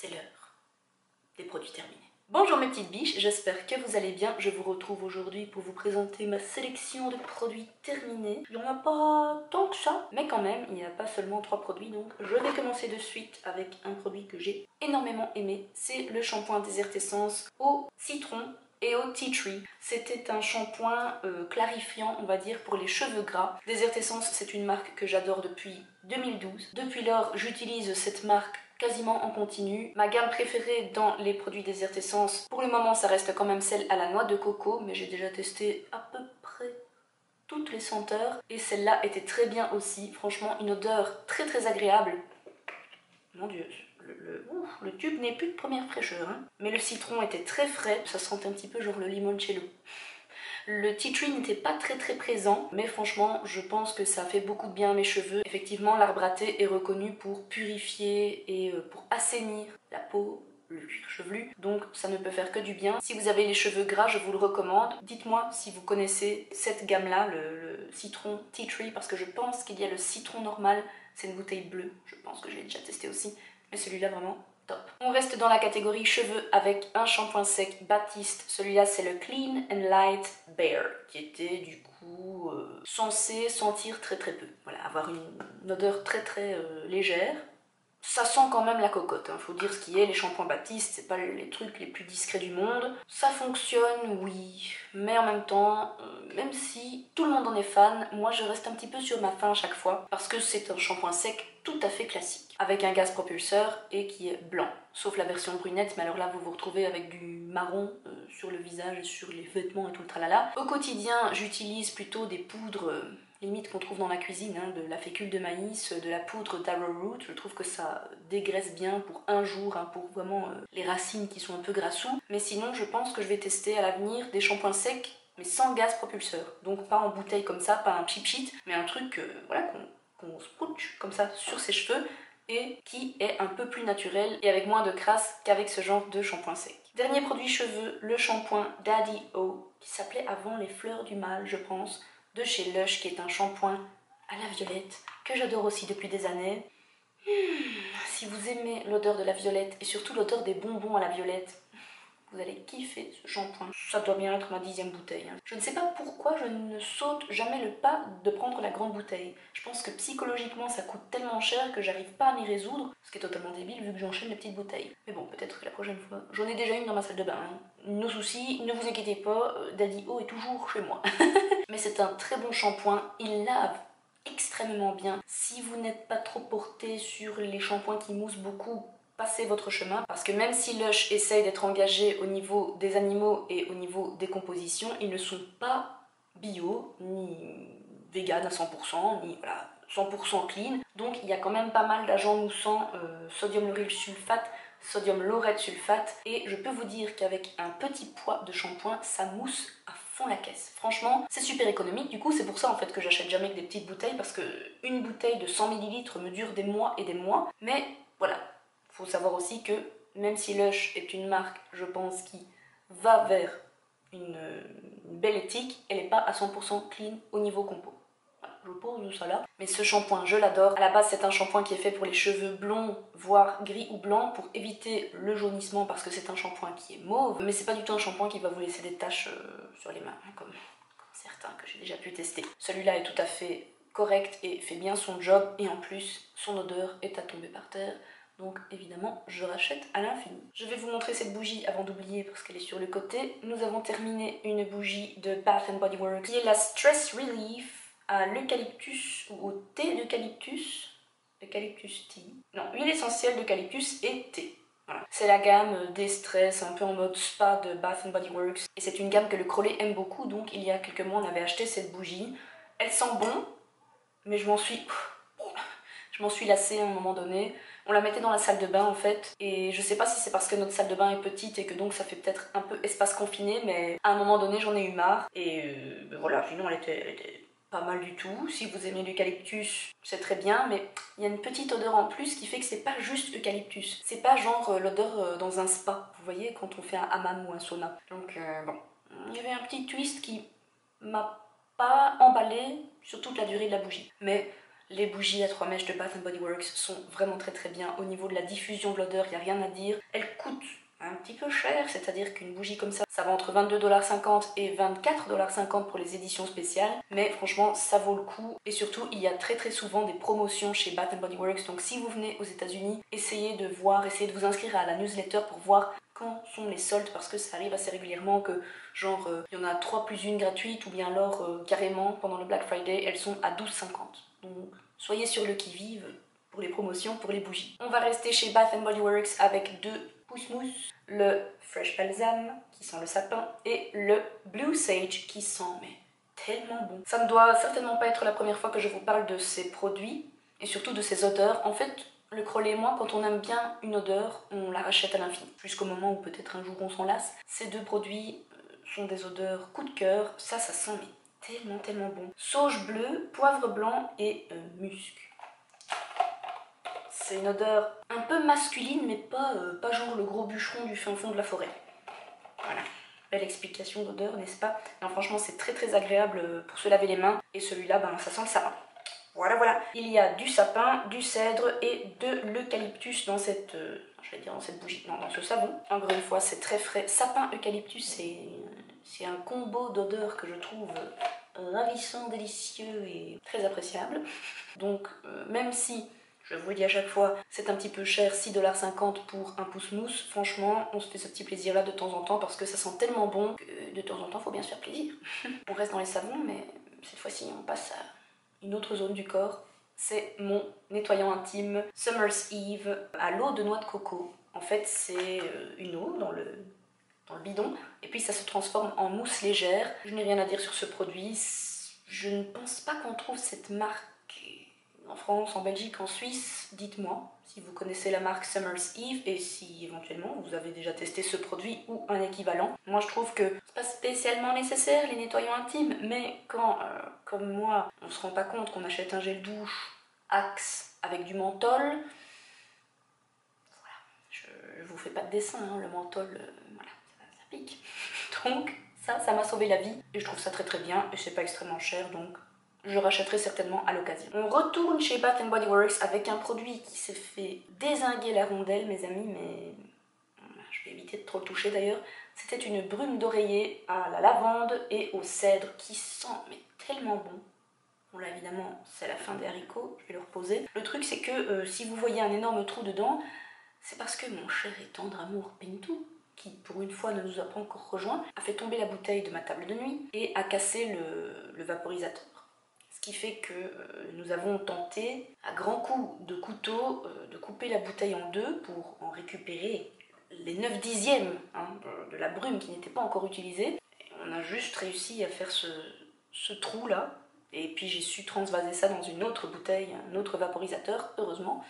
c'est l'heure des produits terminés. Bonjour mes petites biches, j'espère que vous allez bien. Je vous retrouve aujourd'hui pour vous présenter ma sélection de produits terminés. Il n'y en a pas tant que ça, mais quand même, il n'y a pas seulement trois produits. Donc je vais commencer de suite avec un produit que j'ai énormément aimé. C'est le shampoing Desert Essence au citron et au tea tree. C'était un shampoing euh, clarifiant, on va dire, pour les cheveux gras. Desert Essence, c'est une marque que j'adore depuis 2012. Depuis lors, j'utilise cette marque quasiment en continu. Ma gamme préférée dans les produits Desert Essence, pour le moment ça reste quand même celle à la noix de coco, mais j'ai déjà testé à peu près toutes les senteurs et celle-là était très bien aussi, franchement une odeur très très agréable. Mon dieu, le, tube n'est plus de première fraîcheur, hein. mais le citron était très frais, ça sentait un petit peu genre le limoncello. Le tea tree n'était pas très très présent, mais franchement, je pense que ça fait beaucoup de bien à mes cheveux. Effectivement, l'arbre à thé est reconnu pour purifier et euh, pour assainir la peau, le cuir chevelu, donc ça ne peut faire que du bien. Si vous avez les cheveux gras, je vous le recommande. Dites-moi si vous connaissez cette gamme-là, le, citron tea tree, parce que je pense qu'il y a le citron normal, c'est une bouteille bleue, je pense que j'ai déjà testé aussi, mais celui-là vraiment on reste dans la catégorie cheveux avec un shampoing sec Baptiste. Celui-là c'est le Clean and Light Bear qui était du coup euh, censé sentir très très peu. Voilà, avoir une, odeur très très euh, légère. Ça sent quand même la cocotte, il hein. faut dire ce qui est, les shampoings Baptiste, c'est pas les trucs les plus discrets du monde. Ça fonctionne, oui, mais en même temps, euh, même si tout le monde en est fan, moi je reste un petit peu sur ma faim à chaque fois, parce que c'est un shampoing sec tout à fait classique, avec un gaz propulseur et qui est blanc, sauf la version brunette, mais alors là vous vous retrouvez avec du marron euh, sur le visage, sur les vêtements et tout le tralala. Au quotidien, j'utilise plutôt des poudres... Euh, limite qu'on trouve dans la cuisine, hein, de la fécule de maïs, de la poudre d'arrowroot. Je trouve que ça dégraisse bien pour un jour, hein, pour vraiment euh, les racines qui sont un peu grassous. Mais sinon, je pense que je vais tester à l'avenir des shampoings secs, mais sans gaz propulseur. Donc pas en bouteille comme ça, pas un sheet, mais un truc euh, voilà, qu'on qu comme ça sur ses cheveux et qui est un peu plus naturel et avec moins de crasse qu'avec ce genre de shampoing sec. Dernier produit cheveux, le shampoing Daddy O, qui s'appelait avant les fleurs du mal, je pense de chez Lush qui est un shampoing à la violette que j'adore aussi depuis des années. Hmm, si vous aimez l'odeur de la violette et surtout l'odeur des bonbons à la violette, vous allez kiffer ce shampoing. Ça doit bien être ma dixième bouteille. Hein. Je ne sais pas pourquoi je ne saute jamais le pas de prendre la grande bouteille. Je pense que psychologiquement ça coûte tellement cher que j'arrive pas à m'y résoudre, ce qui est totalement débile vu que j'enchaîne les petites bouteilles. Mais bon, peut-être que la prochaine fois. J'en ai déjà une dans ma salle de bain. Nos soucis, ne vous inquiétez pas, euh, Daddy O est toujours chez moi. Mais c'est un très bon shampoing, il lave extrêmement bien. Si vous n'êtes pas trop porté sur les shampoings qui moussent beaucoup, passez votre chemin parce que même si Lush essaye d'être engagé au niveau des animaux et au niveau des compositions, ils ne sont pas bio, ni vegan à 100%, ni voilà, 100% clean. Donc il y a quand même pas mal d'agents moussants, euh, sodium lauryl sulfate, sodium laureth sulfate et je peux vous dire qu'avec un petit poids de shampoing, ça mousse à la caisse. Franchement, c'est super économique. Du coup, c'est pour ça en fait que j'achète jamais que des petites bouteilles parce que une bouteille de 100 ml me dure des mois et des mois. Mais voilà, faut savoir aussi que même si Lush est une marque, je pense, qui va vers une, belle éthique, elle n'est pas à 100% clean au niveau compo. Je pose ça là. Mais ce shampoing, je l'adore. À la base, c'est un shampoing qui est fait pour les cheveux blonds, voire gris ou blancs, pour éviter le jaunissement parce que c'est un shampoing qui est mauve. Mais c'est pas du tout un shampoing qui va vous laisser des taches euh, sur les mains, hein, comme certains que j'ai déjà pu tester. Celui-là est tout à fait correct et fait bien son job. Et en plus, son odeur est à tomber par terre. Donc évidemment, je rachète à l'infini. Je vais vous montrer cette bougie avant d'oublier parce qu'elle est sur le côté. Nous avons terminé une bougie de Bath Body Works qui est la Stress Relief à l'eucalyptus ou au thé d'eucalyptus. Eucalyptus tea. Non, huile essentielle d'eucalyptus et thé. C'est la gamme des stress un peu en mode spa de Bath Body Works. Et c'est une gamme que le Crowley aime beaucoup, donc il y a quelques mois on avait acheté cette bougie. Elle sent bon, mais je m'en suis... Je m'en suis lassée à un moment donné. On la mettait dans la salle de bain en fait et je sais pas si c'est parce que notre salle de bain est petite et que donc ça fait peut-être un peu espace confiné mais à un moment donné j'en ai eu marre et euh, ben voilà sinon elle était, pas mal du tout. Si vous aimez l'eucalyptus, c'est très bien, mais il y a une petite odeur en plus qui fait que c'est pas juste eucalyptus. C'est pas genre euh, l'odeur euh, dans un spa, vous voyez, quand on fait un hammam ou un sauna. Donc bon, il y avait un petit twist qui m'a pas emballé sur toute la durée de la bougie. Mais Les bougies à trois mèches de Bath Body Works sont vraiment très très bien. Au niveau de la diffusion de l'odeur, il n'y a rien à dire. Elles coûtent un petit peu cher, c'est-à-dire qu'une bougie comme ça, ça va entre 22,50$ et 24,50$ pour les éditions spéciales, mais franchement ça vaut le coup et surtout il y a très très souvent des promotions chez Bath Body Works, donc si vous venez aux états unis essayez de voir, essayez de vous inscrire à la newsletter pour voir quand sont les soldes parce que ça arrive assez régulièrement que genre euh, il y en a 3 plus 1 gratuite ou bien alors euh, carrément pendant le Black Friday elles sont à 12,50. Donc soyez sur le qui-vive pour les promotions pour les bougies. On va rester chez Bath Body Works avec deux le Fresh Balsam qui sent le sapin et le Blue Sage qui sent mais tellement bon. Ça ne doit certainement pas être la première fois que je vous parle de ces produits et surtout de ces odeurs. En fait, le Crowley et moi, quand on aime bien une odeur, on la rachète à l'infini. Jusqu'au moment où peut-être un jour on s'en lasse. Ces deux produits euh, sont des odeurs coup de cœur. Ça, ça sent mais tellement, tellement bon. Sauge bleu, poivre blanc et euh, musc. C'est une odeur un peu masculine, mais pas, euh, pas genre le gros bûcheron du fin fond de la forêt. Voilà. Belle explication d'odeur, n'est-ce pas? Non, franchement, c'est très très agréable euh, pour se laver les mains. Et celui-là, ben, ça sent le sapin. Voilà, voilà. Il y a du sapin, du cèdre et de l'eucalyptus dans cette... Euh, je vais dire dans cette bougie, non, dans ce savon. Encore une fois, c'est très frais. Sapin, eucalyptus, c'est un combo d'odeurs que je trouve ravissant, délicieux et très appréciable. Donc, même si je vous le dis à chaque fois, c'est un petit peu cher, 6,50$ pour un pouce mousse. Franchement, on se fait ce petit plaisir là de temps en temps parce que ça sent tellement bon que de temps en temps, il faut bien se faire plaisir. on reste dans les savons, mais cette fois-ci, on passe à une autre zone du corps. C'est mon nettoyant intime Summer's Eve à l'eau de noix de coco. En fait, c'est euh, une eau dans le, dans le bidon et puis ça se transforme en mousse légère. Je n'ai rien à dire sur ce produit. Je ne pense pas qu'on trouve cette marque en France, en Belgique, en Suisse, dites-moi si vous connaissez la marque Summer's Eve et si éventuellement vous avez déjà testé ce produit ou un équivalent. Moi je trouve que c'est pas spécialement nécessaire les nettoyants intimes, mais quand, euh, comme moi, on se rend pas compte qu'on achète un gel douche Axe avec du menthol, voilà, je, vous fais pas de dessin, hein, le menthol, euh, voilà, ça, ça pique. Donc ça, ça m'a sauvé la vie et je trouve ça très très bien et c'est pas extrêmement cher donc je rachèterai certainement à l'occasion. On retourne chez Bath Body Works avec un produit qui s'est fait désinguer la rondelle, mes amis, mais je vais éviter de trop le toucher d'ailleurs. C'était une brume d'oreiller à la lavande et au cèdre qui sent mais tellement bon. Bon là évidemment c'est la fin des haricots, je vais le reposer. Le truc c'est que euh, si vous voyez un énorme trou dedans, c'est parce que mon cher et tendre amour Pintou, qui pour une fois ne nous a pas encore rejoint, a fait tomber la bouteille de ma table de nuit et a cassé le vaporisateur. Ce qui fait que euh, nous avons tenté, à grands coups de couteau, euh, de couper la bouteille en deux pour en récupérer les 9 dixièmes hein, de la brume qui n'était pas encore utilisée. on a juste réussi à faire ce, ce trou là. Et puis j'ai su transvaser ça dans une autre bouteille, un autre vaporisateur, heureusement.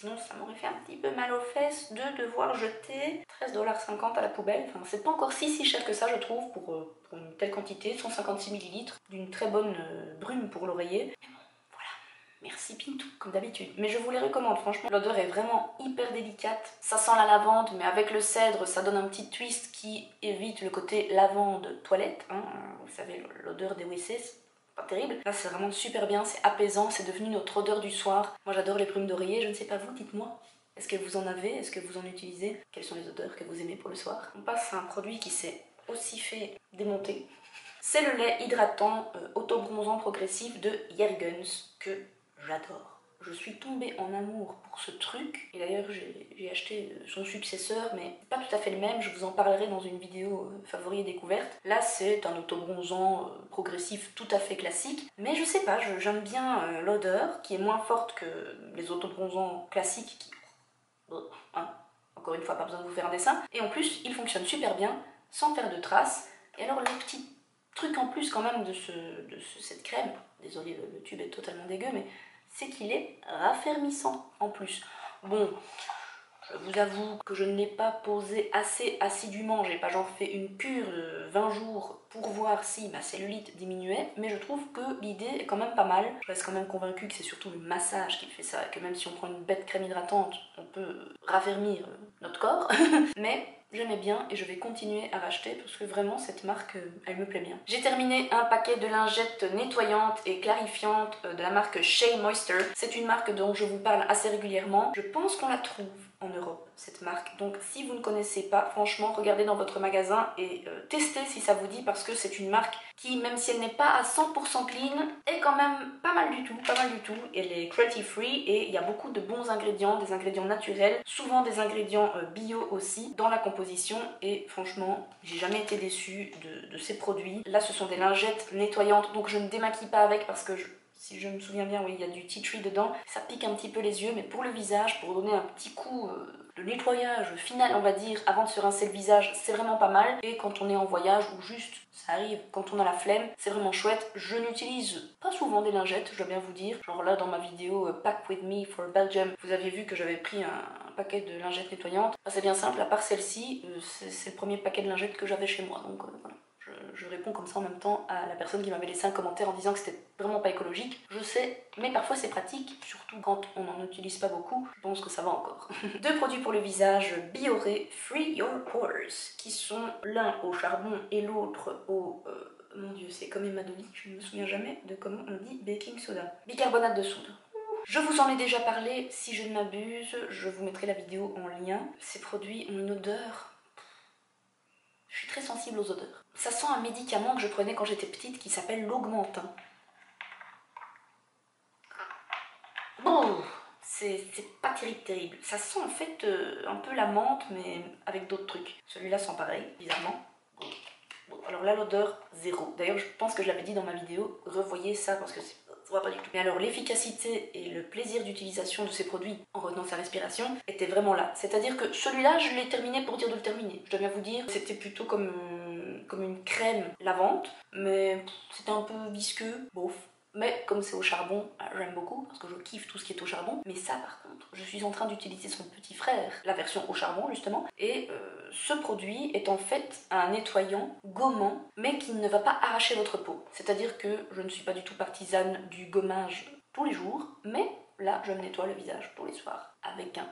Sinon, ça m'aurait fait un petit peu mal aux fesses de devoir jeter 13,50$ à la poubelle. Enfin, c'est pas encore si si cher que ça, je trouve, pour, euh, une telle quantité, 156 ml, d'une très bonne euh, brume pour l'oreiller. Voilà. Merci Pintou, comme d'habitude. Mais je vous les recommande, franchement. L'odeur est vraiment hyper délicate. Ça sent la lavande, mais avec le cèdre, ça donne un petit twist qui évite le côté lavande toilette. Hein. Vous savez, l'odeur des WC, pas terrible. Là, c'est vraiment super bien, c'est apaisant, c'est devenu notre odeur du soir. Moi, j'adore les plumes d'oreiller, je ne sais pas vous, dites-moi. Est-ce que vous en avez? Est-ce que vous en utilisez? Quelles sont les odeurs que vous aimez pour le soir? On passe à un produit qui s'est aussi fait démonter. C'est le lait hydratant euh, auto-bronzant progressif de Jergens que j'adore je suis tombée en amour pour ce truc. Et d'ailleurs, j'ai acheté euh, son successeur, mais pas tout à fait le même. Je vous en parlerai dans une vidéo euh, favori et découverte. Là, c'est un autobronzant euh, progressif tout à fait classique. Mais je sais pas, j'aime bien l'odeur qui est moins forte que les autobronzants classiques qui... Hein, encore une fois, pas besoin de vous faire un dessin. Et en plus, il fonctionne super bien, sans faire de traces. Et alors, le petit truc en plus quand même de, ce, de cette crème, désolé, le tube est totalement dégueu, mais c'est qu'il est raffermissant en plus. Bon, je vous avoue que je ne l'ai pas posé assez assidûment, j'ai pas genre fait une cure de 20 jours pour voir si ma cellulite diminuait, mais je trouve que l'idée est quand même pas mal. Je reste quand même convaincue que c'est surtout le massage qui fait ça, que même si on prend une bête crème hydratante, on peut raffermir notre corps, mais j'aimais bien et je vais continuer à racheter parce que vraiment cette marque, euh, elle me plaît bien. J'ai terminé un paquet de lingettes nettoyantes et clarifiantes euh, de la marque Shea Moisture. C'est une marque dont je vous parle assez régulièrement. Je pense qu'on la trouve Europe, cette marque. Donc si vous ne connaissez pas, franchement, regardez dans votre magasin et euh, testez si ça vous dit parce que c'est une marque qui, même si elle n'est pas à 100% clean, est quand même pas mal du tout, pas mal du tout. Elle est cruelty free et il y a beaucoup de bons ingrédients, des ingrédients naturels, souvent des ingrédients euh, bio aussi dans la composition et franchement, j'ai jamais été déçue de, de ces produits. Là, ce sont des lingettes nettoyantes, donc je ne démaquille pas avec parce que je, si je me souviens bien, oui, il y a du tea tree dedans. Ça pique un petit peu les yeux, mais pour le visage, pour donner un petit coup euh, de nettoyage final, on va dire, avant de se rincer le visage, c'est vraiment pas mal. Et quand on est en voyage ou juste, ça arrive, quand on a la flemme, c'est vraiment chouette. Je n'utilise pas souvent des lingettes, je dois bien vous dire. Genre là, dans ma vidéo euh, Pack With Me for Belgium, vous avez vu que j'avais pris un, paquet de lingettes nettoyantes. c'est bien simple, à part celle-ci, euh, c'est le premier paquet de lingettes que j'avais chez moi, donc voilà je réponds comme ça en même temps à la personne qui m'avait laissé un commentaire en disant que c'était vraiment pas écologique. Je sais, mais parfois c'est pratique, surtout quand on n'en utilise pas beaucoup. Je pense que ça va encore. Deux produits pour le visage Bioré Free Your Pores, qui sont l'un au charbon et l'autre au... Euh, mon dieu, c'est comme Emma je ne me souviens jamais de comment on dit baking soda. Bicarbonate de soude. Je vous en ai déjà parlé, si je ne m'abuse, je vous mettrai la vidéo en lien. Ces produits ont une odeur je suis très sensible aux odeurs. Ça sent un médicament que je prenais quand j'étais petite qui s'appelle l'augmentin. Bon, c'est pas terrible, terrible. Ça sent en fait euh, un peu la menthe, mais avec d'autres trucs. Celui-là sent pareil, bizarrement. Bon, alors là, l'odeur, zéro. D'ailleurs, je pense que je l'avais dit dans ma vidéo, revoyez ça parce que c'est Mais alors l'efficacité et le plaisir d'utilisation de ces produits en retenant sa respiration étaient vraiment là. C'est-à-dire que celui-là, je l'ai terminé pour dire de le terminer. Je dois bien vous dire, c'était plutôt comme, comme une crème lavante, mais c'était un peu visqueux, bof. Mais comme c'est au charbon, euh, j'aime beaucoup parce que je kiffe tout ce qui est au charbon. Mais ça par contre, je suis en train d'utiliser son petit frère, la version au charbon justement. Et euh, ce produit est en fait un nettoyant gommant mais qui ne va pas arracher votre peau. C'est-à-dire que je ne suis pas du tout partisane du gommage tous les jours, mais là je me nettoie le visage tous les soirs avec un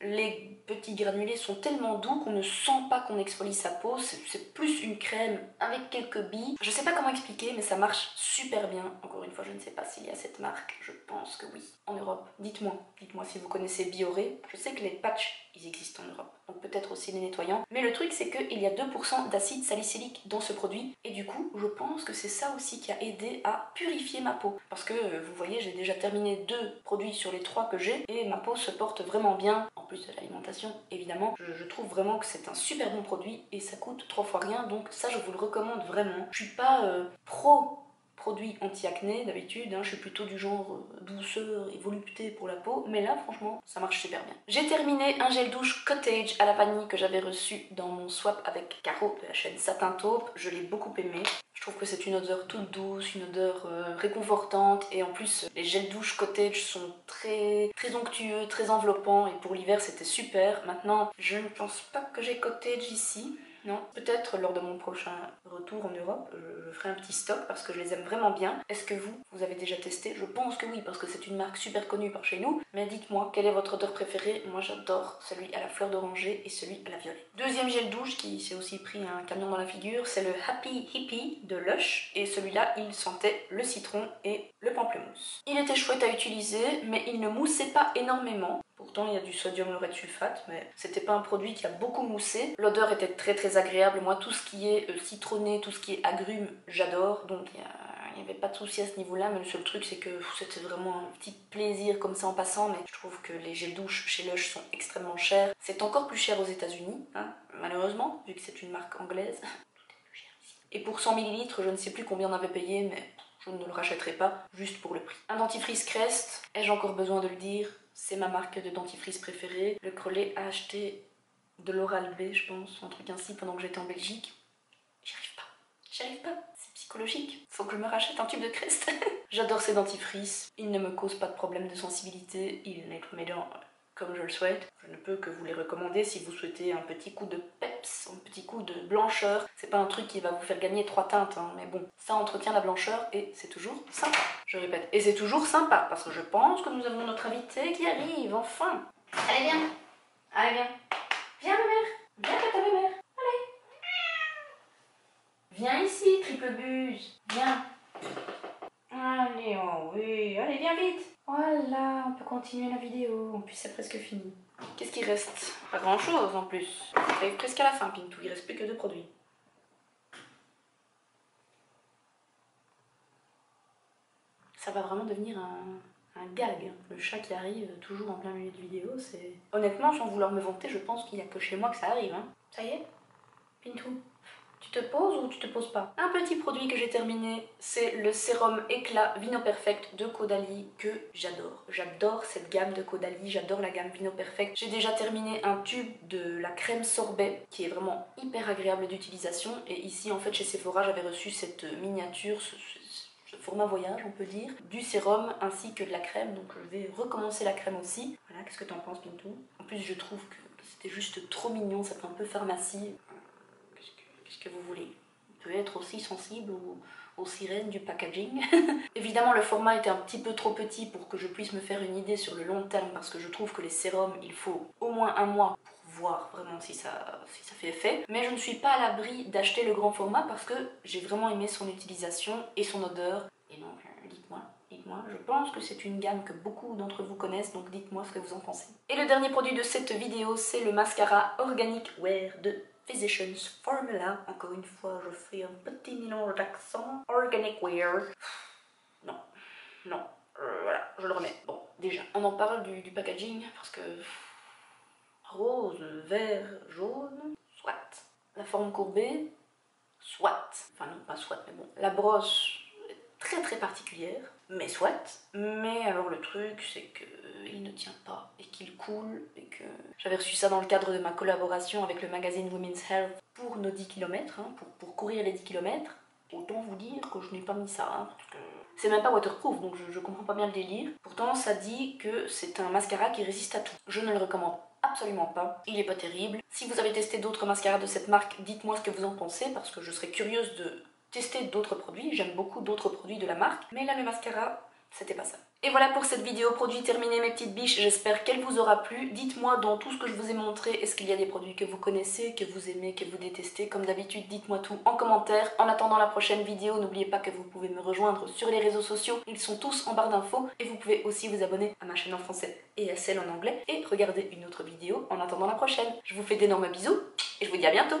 Les petits granulés sont tellement doux qu'on ne sent pas qu'on exfolie sa peau. C'est plus une crème avec quelques billes. Je sais pas comment expliquer, mais ça marche super bien. Encore une fois, je ne sais pas s'il y a cette marque. Je pense que oui, en Europe. Dites-moi, dites-moi si vous connaissez Bioré. Je sais que les patchs, ils existent en Europe. Donc peut-être aussi les nettoyants. Mais le truc, c'est qu'il y a 2% d'acide salicylique dans ce produit. Et du coup, je pense que c'est ça aussi qui a aidé à purifier ma peau. Parce que, euh, vous voyez, j'ai déjà terminé deux produits sur les trois que j'ai. Et ma peau se porte vraiment bien, en plus de l'alimentation évidemment. Je, trouve vraiment que c'est un super bon produit et ça coûte trois fois rien, donc ça je vous le recommande vraiment. Je suis pas euh, pro produit anti-acné d'habitude, hein, je suis plutôt du genre euh, douceur et volupté pour la peau, mais là franchement ça marche super bien. J'ai terminé un gel douche Cottage à la vanille que j'avais reçu dans mon swap avec Caro de la chaîne Satin Taupe, je l'ai beaucoup aimé. Je trouve que c'est une odeur toute douce, une odeur euh, réconfortante et en plus les gels douche Cottage sont très, très onctueux, très enveloppants et pour l'hiver c'était super. Maintenant je ne pense pas que j'ai Cottage ici, non, peut-être lors de mon prochain retour en Europe, je, ferai un petit stock parce que je les aime vraiment bien. Est-ce que vous, vous avez déjà testé? Je pense que oui, parce que c'est une marque super connue par chez nous. Mais dites-moi, quelle est votre odeur préférée Moi, j'adore celui à la fleur d'oranger et celui à la violet. Deuxième gel douche qui s'est aussi pris un camion dans la figure, c'est le Happy Hippie de Lush. Et celui-là, il sentait le citron et le pamplemousse. Il était chouette à utiliser, mais il ne moussait pas énormément. Pourtant, il y a du sodium lauryl sulfate, mais c'était pas un produit qui a beaucoup moussé. L'odeur était très très agréable. Moi, tout ce qui est euh, citronné, tout ce qui est agrumes, j'adore. Donc, il n'y avait pas de souci à ce niveau-là. Mais le seul truc, c'est que c'était vraiment un petit plaisir comme ça en passant. Mais je trouve que les gels douche chez Lush sont extrêmement chers. C'est encore plus cher aux États-Unis, hein, malheureusement, vu que c'est une marque anglaise. Et pour 100 ml, je ne sais plus combien on avait payé, mais je ne le rachèterai pas, juste pour le prix. Un dentifrice Crest, ai-je encore besoin de le dire? C'est ma marque de dentifrice préférée. Le Crollet a acheté de l'Oral-B, je pense, un truc ainsi, pendant que j'étais en Belgique. J'y arrive pas. J'y arrive pas. C'est psychologique. Faut que je me rachète un tube de Crest. J'adore ces dentifrices. Ils ne me causent pas de problème de sensibilité. Ils nettoient mes dents comme je le souhaite. Je ne peux que vous les recommander si vous souhaitez un petit coup de peps, un petit coup de blancheur. C'est pas un truc qui va vous faire gagner trois teintes, hein, mais bon, ça entretient la blancheur et c'est toujours sympa. Je répète, et c'est toujours sympa parce que je pense que nous avons notre invité qui arrive, enfin. Allez, viens. Allez, viens. Viens, ma mère. Viens, tata, mère. Allez. Viens ici, triple buse. Viens. Allez, oh oui. Allez, viens vite. Voilà, on peut continuer la vidéo. En plus, c'est presque fini. Qu'est-ce qui reste? Pas grand chose en plus. On presque à la fin, Pintou. Il reste plus que deux produits. Ça va vraiment devenir un, un gag. hein. Le chat qui arrive toujours en plein milieu de vidéo, c'est... Honnêtement, sans vouloir me vanter, je pense qu'il n'y a que chez moi que ça arrive. Hein. Ça y est? Pintou? Tu te poses ou tu te poses pas? Un petit produit que j'ai terminé, c'est le sérum éclat Vino Perfect de Caudalie que j'adore. J'adore cette gamme de Caudalie, j'adore la gamme Vino Perfect. J'ai déjà terminé un tube de la crème sorbet qui est vraiment hyper agréable d'utilisation et ici en fait chez Sephora j'avais reçu cette miniature, ce, format voyage on peut dire, du sérum ainsi que de la crème donc je vais recommencer la crème aussi. Voilà, qu'est-ce que t'en penses Pintou En plus je trouve que c'était juste trop mignon, ça fait un peu pharmacie. Qu'est-ce que vous voulez On peut être aussi sensible aux, aux sirènes du packaging. Évidemment, le format était un petit peu trop petit pour que je puisse me faire une idée sur le long terme parce que je trouve que les sérums, il faut au moins un mois pour voir vraiment si ça, si ça fait effet. Mais je ne suis pas à l'abri d'acheter le grand format parce que j'ai vraiment aimé son utilisation et son odeur. Et donc, euh, dites-moi, dites-moi, je pense que c'est une gamme que beaucoup d'entre vous connaissent, donc dites-moi ce que vous en pensez. Et le dernier produit de cette vidéo, c'est le mascara Organic Wear de Physicians Formula. Encore une fois, je fais un petit mélange d'accent. Organic Wear. Non, non, euh, voilà, je le remets. Bon, déjà, on en parle du, du packaging parce que rose, vert, jaune, soit. La forme courbée, soit. Enfin non, pas soit, mais bon. La brosse est très très particulière, mais soit. Mais alors le truc, c'est que il ne tient pas et qu'il coule et que j'avais reçu ça dans le cadre de ma collaboration avec le magazine Women's Health pour nos 10 km, pour, pour courir les 10 km. Autant vous dire que je n'ai pas mis ça, hein, c'est même pas waterproof, donc je, je comprends pas bien le délire. Pourtant, ça dit que c'est un mascara qui résiste à tout. Je ne le recommande absolument pas. Il est pas terrible. Si vous avez testé d'autres mascaras de cette marque, dites-moi ce que vous en pensez, parce que je serais curieuse de tester d'autres produits. J'aime beaucoup d'autres produits de la marque, mais là, le mascara, c'était pas ça. Et voilà pour cette vidéo produit terminé mes petites biches, j'espère qu'elle vous aura plu. Dites-moi dans tout ce que je vous ai montré, est-ce qu'il y a des produits que vous connaissez, que vous aimez, que vous détestez? Comme d'habitude, dites-moi tout en commentaire. En attendant la prochaine vidéo, n'oubliez pas que vous pouvez me rejoindre sur les réseaux sociaux, ils sont tous en barre d'infos. Et vous pouvez aussi vous abonner à ma chaîne en français et à celle en anglais et regarder une autre vidéo en attendant la prochaine. Je vous fais d'énormes bisous et je vous dis à bientôt